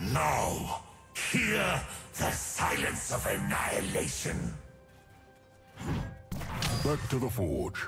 Now, hear the silence of annihilation. Back to the forge.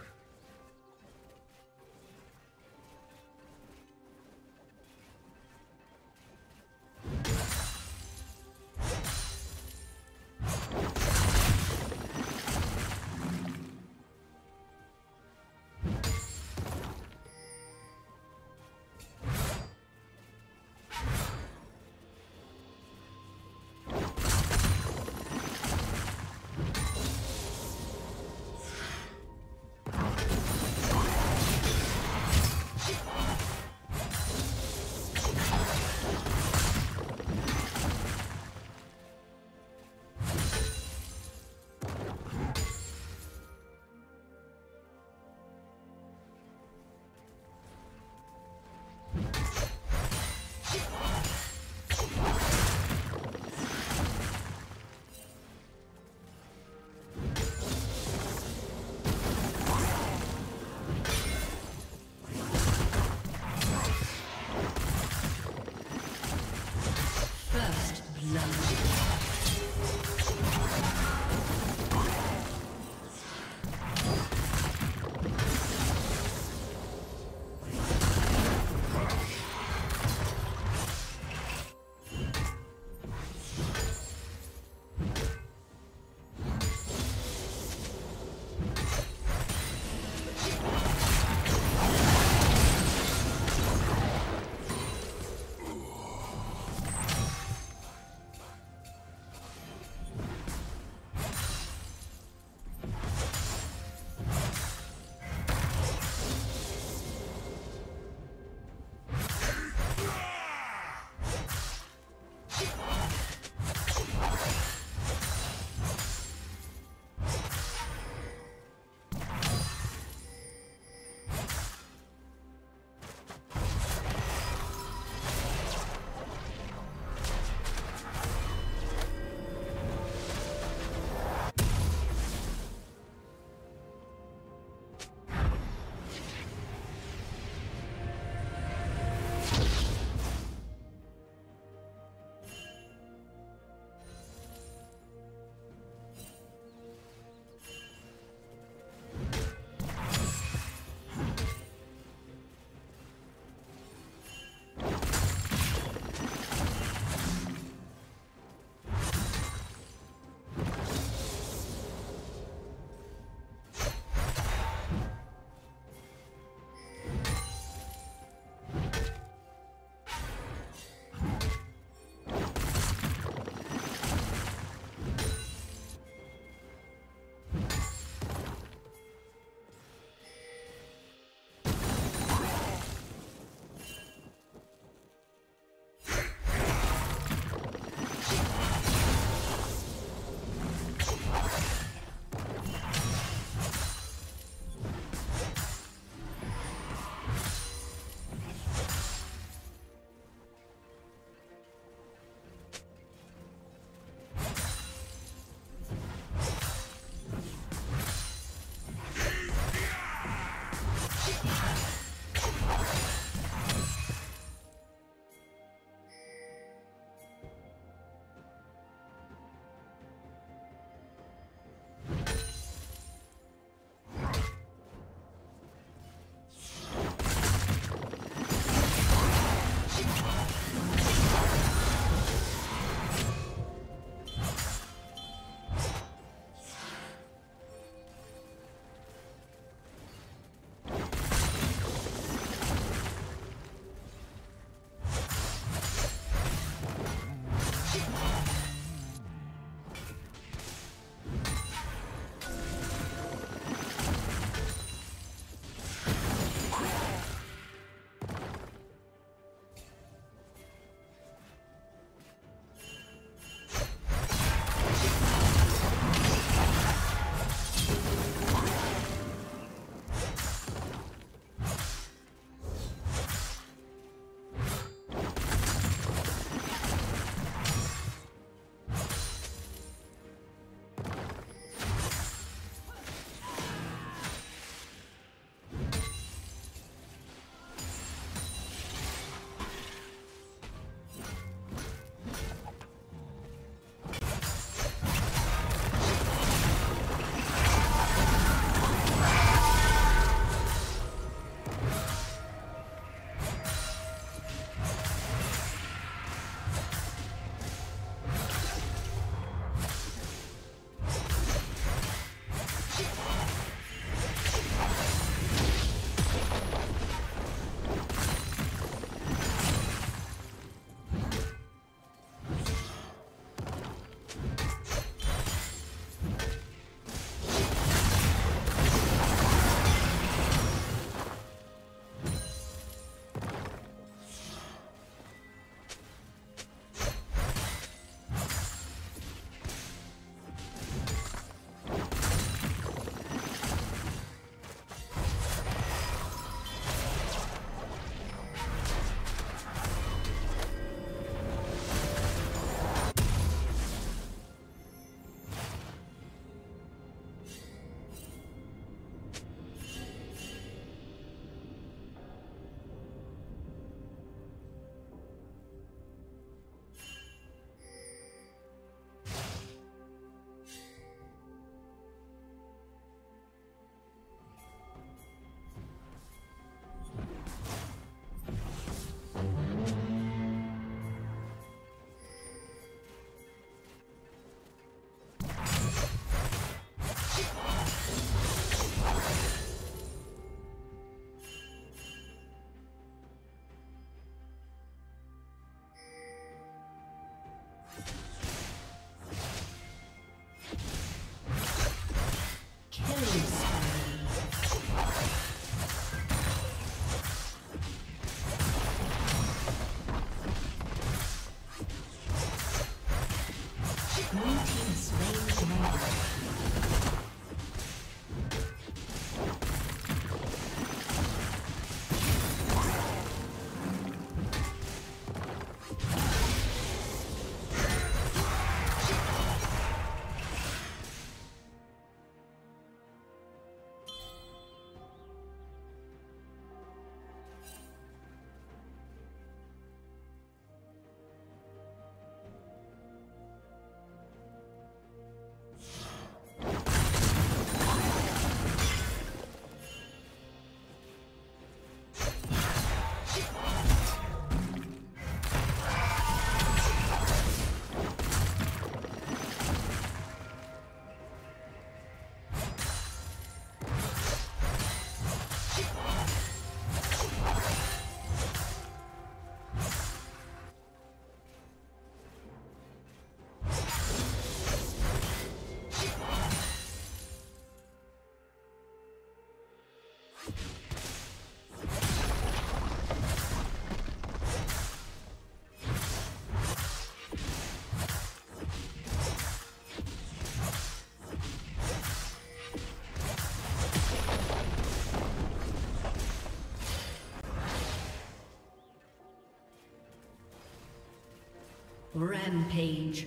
Rampage.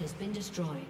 Has been destroyed.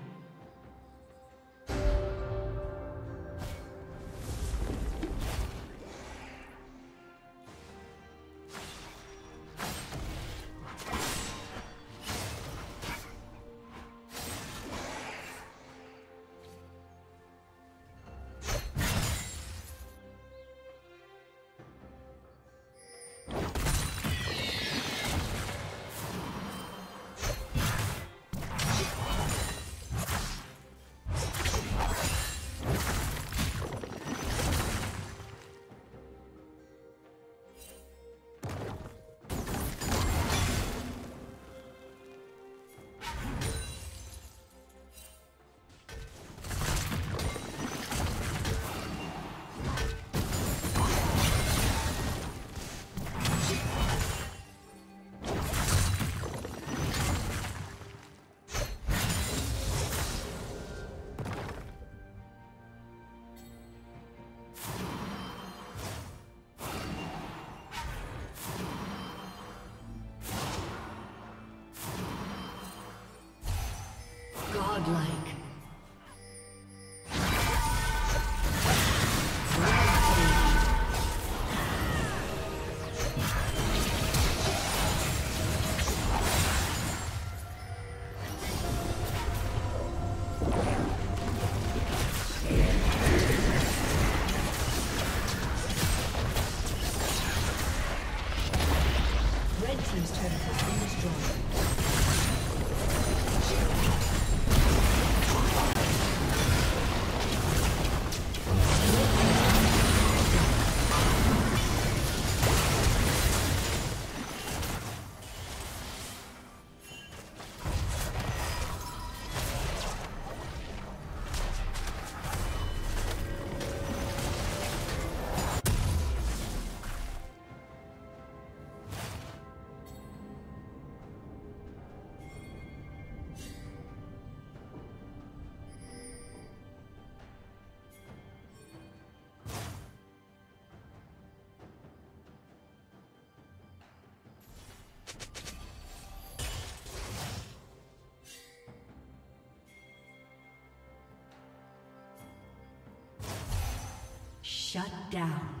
Godlike. Shut down.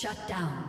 disconnected.